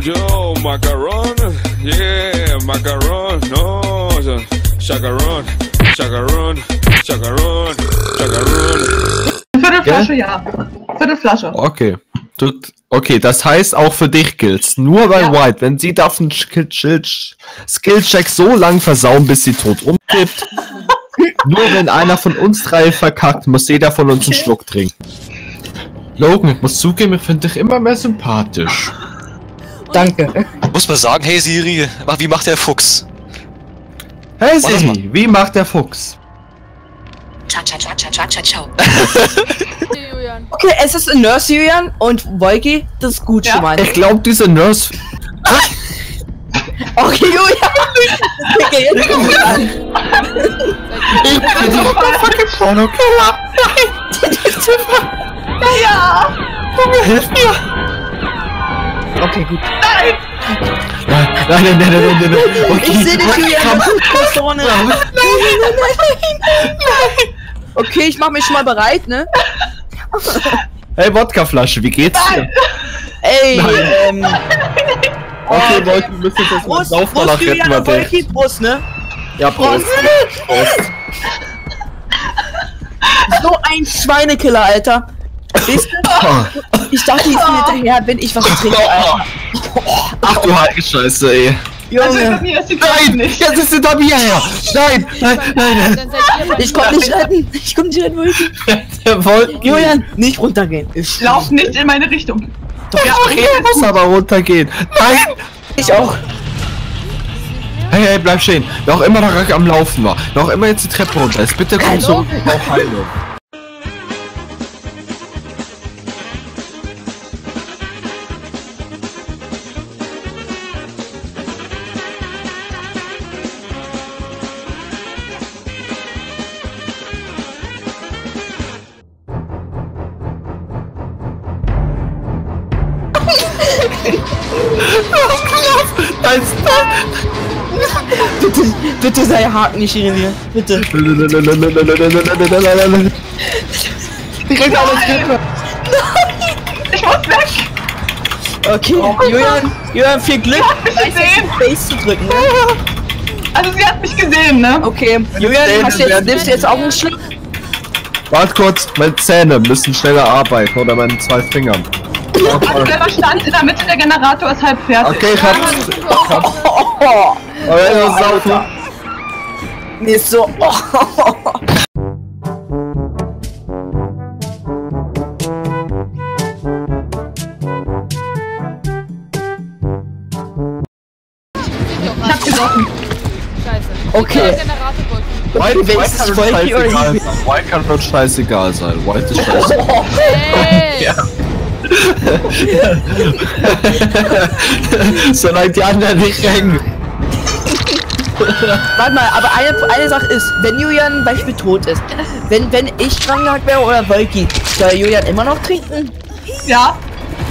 yo, yo, macaron, yeah, macaron, no, chacaron, chacaron, chacaron, chacaron. Viertelflasche, ja. Viertelflasche. Okay. Du, okay, das heißt auch für dich gilt's. Nur bei Ja. White, wenn sie darf einen Skill- Skill- Skillcheck so lang versauen, bis sie tot umkippt. Nur wenn einer von uns drei verkackt, muss jeder von uns einen Schluck trinken. Logan, ich muss zugeben, ich finde dich immer mehr sympathisch. Danke. Muss man sagen, hey Siri, wie macht der Fuchs? Hey Siri, wie macht der Fuchs? Ciao, ciao, ciao, ciao, ciao, ciao, ciao. Okay, es ist ein Nurse Julian und Wolki, das ist gut Ja. schon mal. Ich glaube, diese Nurse. Okay, Julian. Okay, jetzt komm an. Ich bin die fucking Pornokiller. Ja! Junge, hilf mir. Okay, gut. Nein, nein, nein, nein, nein, nein, nein. Okay, Ich sehe dich, Julian. komm. Von vorne. Nein, nein, nein, nein, nein. Okay, ich mach mich schon mal bereit, ne? Hey, Wodkaflasche, wie geht's dir? Ey, ähm. Okay, Leute, wir müssen jetzt erstmal Prost, danach retten, warte. Wolki, Prost, ne? Ja, Prost. Prost. So ein Schweinekiller, Alter. Weißt du? Ich dachte, ich bin hinterher, wenn ich was trinke, Alter. Ach du heilige Scheiße, ey. Also Junge, mir ist die Nein, nicht. jetzt ist hinter mir her. Nein, nein, nein, bei ich komm nicht retten. Ich komm nicht retten, Wolki. Der wollte Julian, nicht runtergehen. Ich, Lauf nicht in meine Richtung. Doch, Ja, Okay, muss aber runtergehen. Nein. ich auch. Hey, hey, bleib stehen. Noch immer noch am Laufen war. Noch immer jetzt die Treppe runter ist. Bitte komm Hallo? zurück Bitte, bitte sei Haken nicht in mir. Bitte. Direkt auf das Treppe. Ich muss weg! Okay, Julian, Julian, viel Glück. gesehen. Face zu drücken. Ne? Also sie hat mich gesehen, ne? Okay, Julian, hast du jetzt, nimmst du jetzt auch einen Schluck? Warte kurz, meine Zähne müssen schneller arbeiten oder meine zwei Fingern. Also selber stand in der Mitte, der Generator ist halb fertig. Okay, ich hab's. Oh, Aber er muss saufen. mir ist so. Oh. Ich hab gesoffen. Scheiße. Okay. White, White ist kann scheißegal Hiwi? sein. White kann uns scheißegal sein. White ist scheiße. Hey! Solange die anderen nicht hängen. Warte mal, aber eine, eine Sache ist, wenn Julian zum Beispiel tot ist, wenn, wenn ich dran gehackt wäre oder Wolki, soll Julian immer noch trinken? Ja,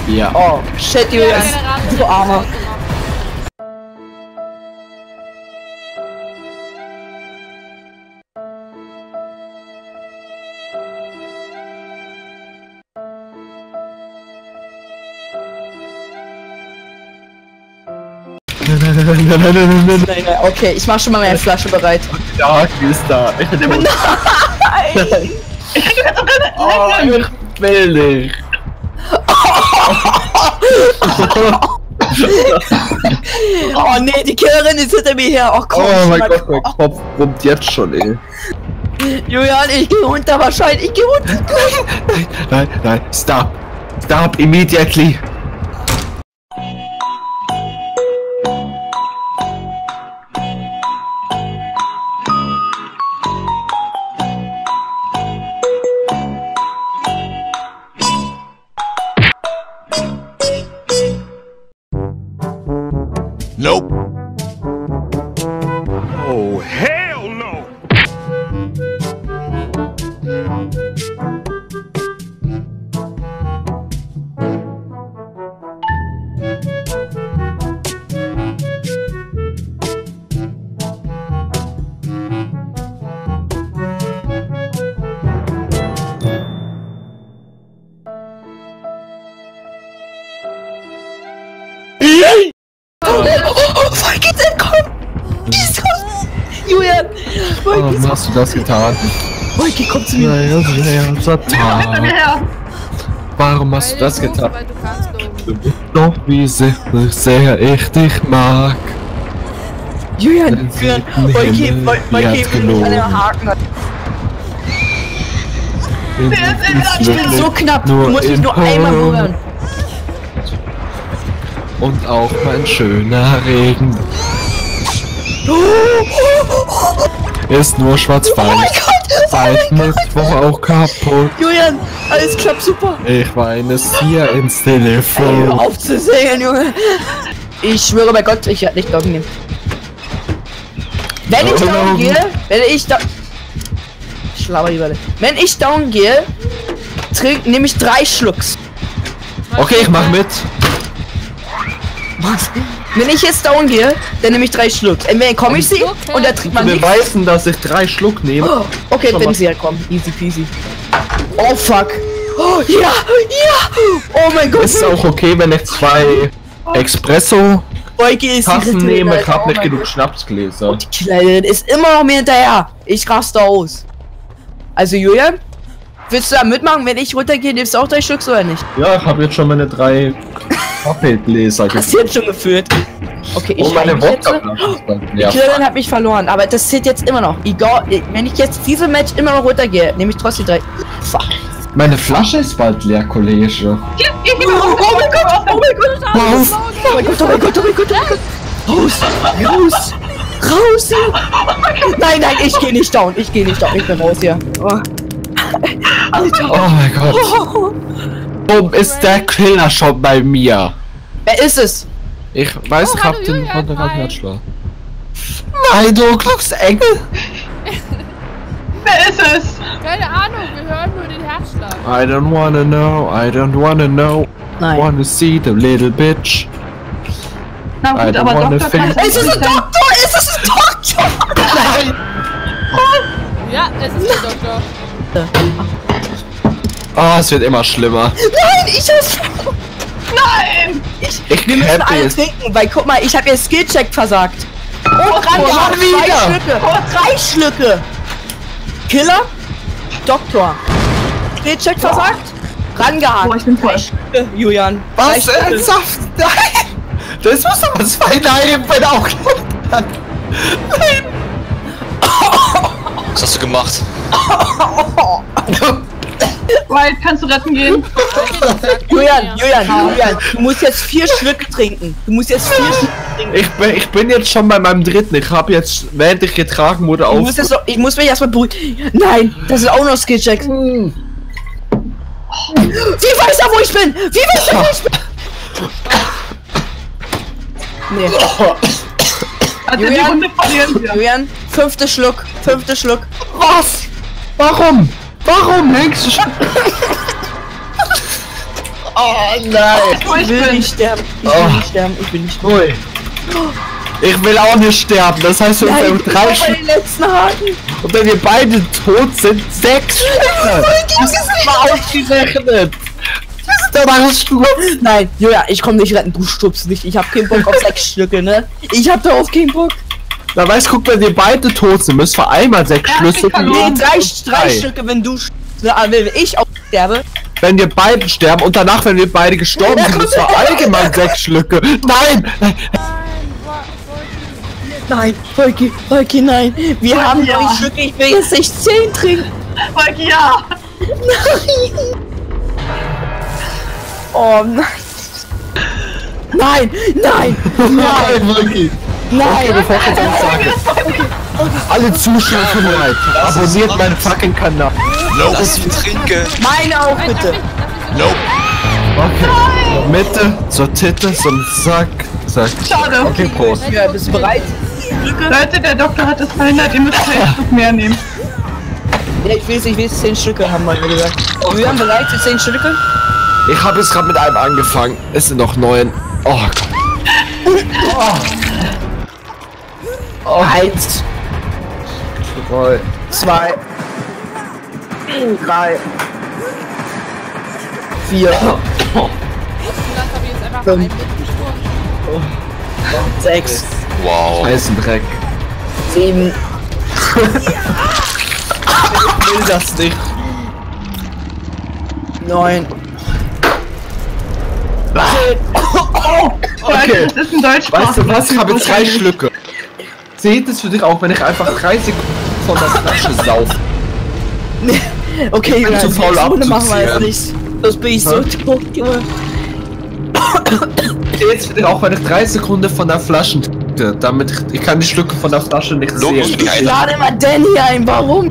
Ja. Oh, shit, Julian. Du Armer. Nein, nein, okay, ich mach schon mal meine Flasche bereit. Haken ist da. Ich bin immer Oh, ich will nicht. Oh nee, die Killerin ist hinter mir her. Oh komm, Oh mein. Gott, mein Kopf brummt jetzt schon, ey. Julian, ich geh runter wahrscheinlich. Ich geh runter. Nein, nein, stop. Stop immediately. Das getan? Volki, komm zu mir. Naja, sehr Hinter mir Satan. her. Warum hast du Weil das du- getan? Weil du. Du bist doch, wie sehr, sehr ich dich mag. Julian, Julian, an einem Haken. Ich bin so knapp, du musst mich nur einmal berühren. Und auch mein schöner Regen. Ist nur Oh schwarz-weiß. mein Gott, Seit Mittwoch auch kaputt. Julian, alles klappt super. Ich weine es hier ins Ey, Telefon. auf zu singen, Junge. Ich schwöre bei Gott, ich werde nicht down gehen. Wenn ich Oh, down gehe, wenn ich da... Ich laber nicht. Wenn ich down gehe, trink, nehme ich drei Schlucks. Okay, ich mach mit. Was? Wenn ich jetzt down gehe, dann nehme ich drei Schlucks. Entweder komme ich sie Okay. und dann trinkt man Wir nichts. weißen, dass ich drei Schluck nehme. Oh, okay, Schon wenn sie herkommen. Easy peasy. Oh fuck. Oh, ja, ja. Oh mein Gott. Ist auch okay, wenn ich zwei Espresso Beuge Tassen nehme. Ich hab oh nicht genug Gott. Schnapsgläser. Die Kleine ist immer noch mir hinterher. Ich raste aus. Also Julian, willst du da mitmachen, wenn ich runtergehe, nimmst du auch drei Stück oder nicht? Ja, ich habe jetzt schon meine drei Kaffeegläser Hast du jetzt schon geführt? Okay, ich Und meine mich jetzt. Kleine hat mich verloren, aber das zählt jetzt immer noch. Egal, wenn ich jetzt diese Match immer noch runtergehe, nehme ich trotzdem drei. Fuck. Meine Flasche ist bald leer, Kollege. Hier, hier, hier. Oh, oh mein Gott, oh mein Gott. Raus! Oh mein Gott, oh mein Gott, oh mein Gott, oh mein Gott. Raus, raus, raus. Nein, nein, ich gehe nicht down. Ich gehe nicht down. Ich bin raus hier. Oh. Alter. Oh mein Gott. Oh. Warum ist der Killer schon bei mir? Wer ist es? Ich weiß, Oh, ich hab den Konterrat hi. Herzschlag. Nein, du kluckst Engel! Wer ist es? Keine Ahnung, wir hören nur den Herzschlag. I don't wanna know, I don't wanna know. Nein. Wanna see the little bitch. Na I gut, don't aber wanna Doktor think- kann Es ist ein Doktor! Es ist ein Doktor! Nein! Ja, es ist der Doktor. Oh, es wird immer schlimmer. Nein, ich hab's. Nein! Ich, Ich wir müssen alle jetzt. trinken, weil guck mal, ich habe jetzt Skillcheck versagt. Und dran gehabt, schon wieder. drei Schlücke. Drei Schlücke. Killer, Doktor. Skillcheck versagt, rangehakt. Oh, ich bin voll. Schlücke, Julian. Was? Ernsthaft? Nein! Das muss aber zwei Nein, bin auch Nein! Was hast du gemacht? White, kannst du retten gehen? Julian, Julian, Julian, du musst jetzt vier Schlücke trinken. Du musst jetzt vier Schlücke trinken. Ich bin, ich bin jetzt schon bei meinem dritten. Ich habe jetzt, während ich getragen wurde, Ich auf. muss, jetzt, ich muss mich erstmal beruhigen. Nein, das ist auch noch Skillcheck. Wie weiß er, wo ich bin? Wie weiß er, wo ich bin? Nee. Hat er die Julian? Runde verlieren wir. Julian, fünfter Schluck, fünfter Schluck. Was? Warum? Warum hängst du schon? oh nein! Wo ich Ich will bin. nicht sterben. Ich will Oh. nicht sterben. Ich will nicht sterben. Ich will auch nicht sterben. Das heißt, wir ich bin drei den letzten Haken. und wenn wir beide tot sind, sechs Stücke. Das ist mal ausgerechnet. Doch alles Schluss. Nein, Julian, ich komm nicht retten. Du stupst nicht. Ich hab keinen Bock auf sechs Stücke, ne? Ich hab darauf keinen Bock. Na weißt, guck, wenn wir beide tot sind, müssen wir einmal sechs hat Schlüssel. Nee, drei, drei Stücke, wenn du na, wenn ich auch sterbe. Wenn wir beide sterben und danach, wenn wir beide gestorben Ja, sind, müssen wir ja. allgemein sechs Schlücke. Nein! Nein, Volki. Nein, Volki, Volki, nein. Wir Volki, haben ja. neun Stücke. Ich will jetzt nicht zehn trinken. White, ja! Oh nein. Nein, nein, nein, wirklich. Nein. Bevor ich jetzt alles sage. Alle Zuschauer von Leid, abonniert meinen fucking Kanal. Lass ihn trinken. Meine auch bitte. Nope. Okay. Mitte, zur Titte, zum Zack, zack. Schade. Okay, Prost. Ja, bist du bereit? Leute, der Doktor hat es verhindert, ihr müsst ein Stück mehr nehmen. Ja, ich will, ich will zehn Stücke haben, mal gesagt. Wir haben bereit für zehn Stücke? Ich habe jetzt gerade mit einem angefangen. Es sind noch neun. Oh Gott. Oh. Eins, Drei. zwei, drei, vier, Fünf. sechs, Wow. Heißen Dreck. sieben, Ich will das nicht. Nein. Okay. Das ist ein Deutschsprach. Weißt du was? Ich habe drei Schlücke. Zählt es für dich auch, wenn ich einfach drei Sekunden von der Flasche saufe? Okay, bin Junge, zu faul machen wir abzuzählen. jetzt nicht. Das bin ich so tot, Junge. Zählt es für dich auch, wenn ich drei Sekunden von der Flasche trinke, damit ich, ich kann die Schlücke von der Flasche nicht Logo sehen. Ich lade mal Danny ein, warum?